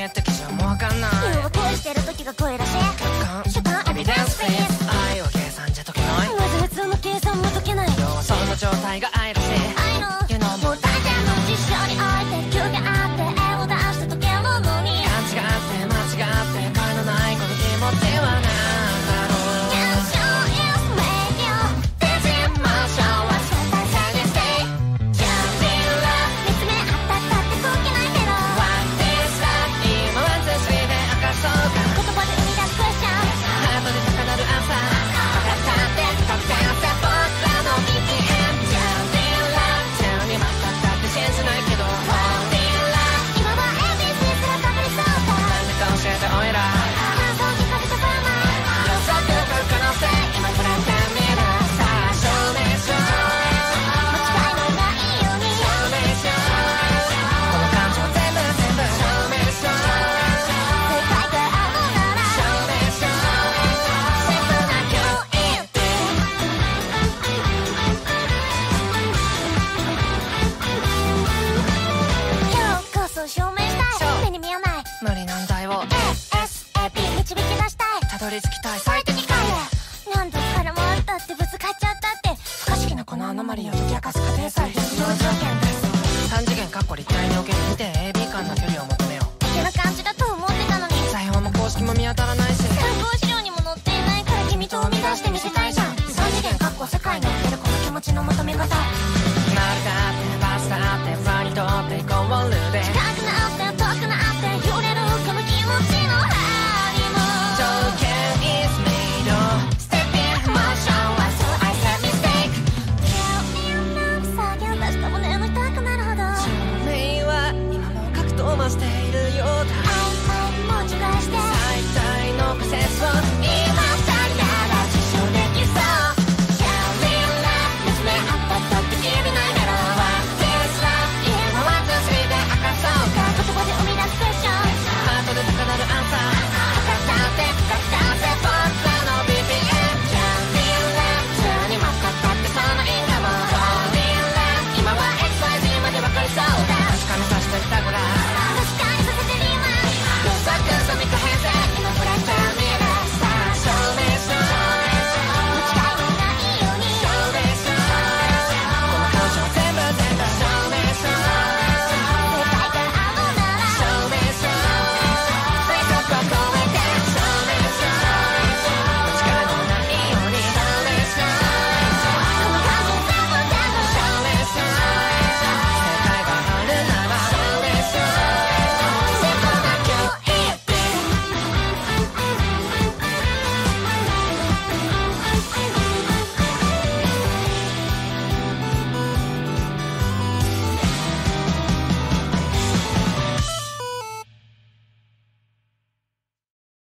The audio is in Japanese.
系的じゃもうわかんない。要は恋してる時が恋らしい客観主観エビデンスピース。愛は計算じゃ解けない。まず普通の計算も解けない。要はその状態が愛らしい愛の。You know もう大体の事象において急があって絵を出して解けるのに。勘違って間違って恋のないこの気持ちはない。証明したい。目に見えない。無理難題を ASAP 導き出したい。たどり着きたい。最適解へ何度からもあったってぶつかっちゃったって。不可思議なこのアノマリーを解き明かす過程さえ必要条件です。三次元かっこ立体における